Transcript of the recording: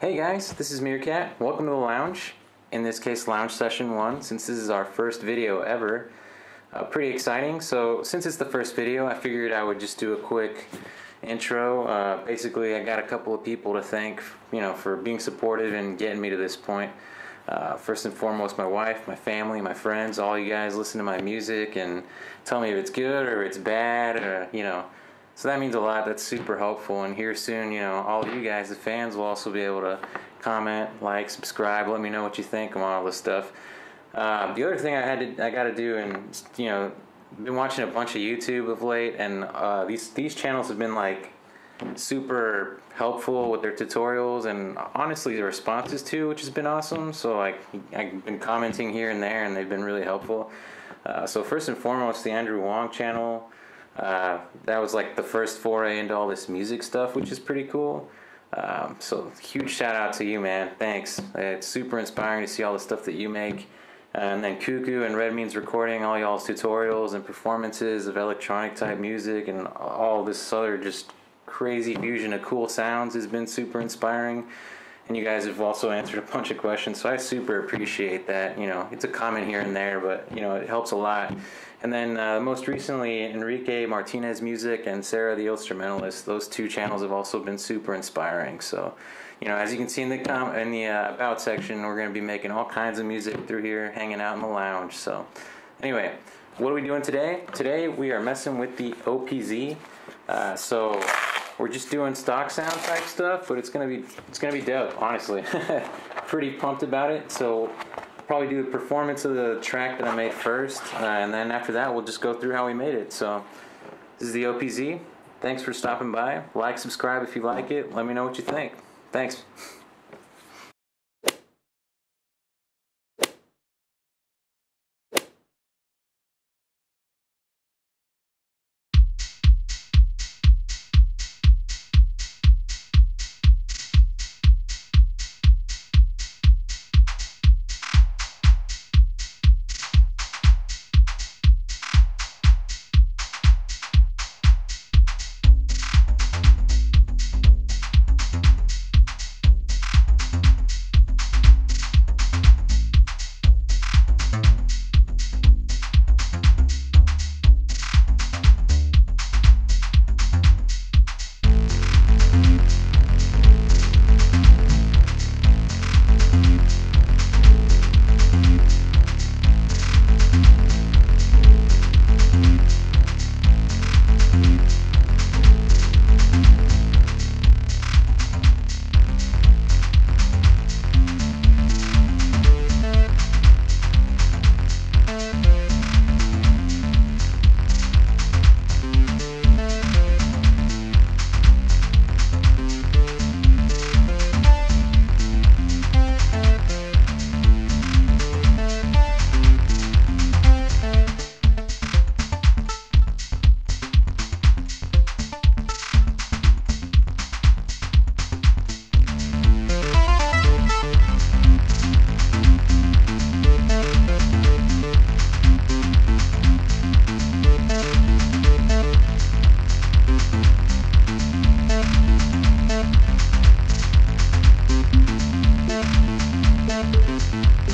Hey guys, this is Meerkat. Welcome to the lounge. In this case, lounge session one, since this is our first video ever. Uh, pretty exciting. So, since it's the first video, I figured I would just do a quick intro. Uh, basically, I got a couple of people to thank, you know, for being supportive and getting me to this point. Uh, first and foremost, my wife, my family, my friends, all you guys listen to my music and tell me if it's good or it's bad, or you know so that means a lot. That's super helpful. And here soon, you know, all of you guys, the fans, will also be able to comment, like, subscribe, let me know what you think on all this stuff. Uh, the other thing I had to, I got to do, and you know, been watching a bunch of YouTube of late, and uh, these these channels have been like super helpful with their tutorials and honestly the responses too, which has been awesome. So like I've been commenting here and there, and they've been really helpful. Uh, so first and foremost, the Andrew Huang channel. Uh, that was like the first foray into all this music stuff, which is pretty cool. Um, so huge shout out to you, man. Thanks. It's super inspiring to see all the stuff that you make. And then Cuckoo and Red Means Recording, all y'all's tutorials and performances of electronic type music and all this other just crazy fusion of cool sounds has been super inspiring. And you guys have also answered a bunch of questions, so I super appreciate that. You know, it's a comment here and there, but you know, it helps a lot. And then uh, most recently, Enrique Martinez Music and Sarah the Illstrumentalist. Those two channels have also been super inspiring. So, you know, as you can see in the com- in the uh, about section, we're going to be making all kinds of music through here, hanging out in the lounge. So, anyway, what are we doing today? Today we are messing with the OPZ. Uh, so we're just doing stock sound type stuff, but it's gonna be it's gonna be dope. Honestly, pretty pumped about it. So probably do a performance of the track that I made first, uh, and then after that, we'll just go through how we made it. So, this is the OPZ. Thanks for stopping by. Like, subscribe if you like it. Let me know what you think. Thanks. you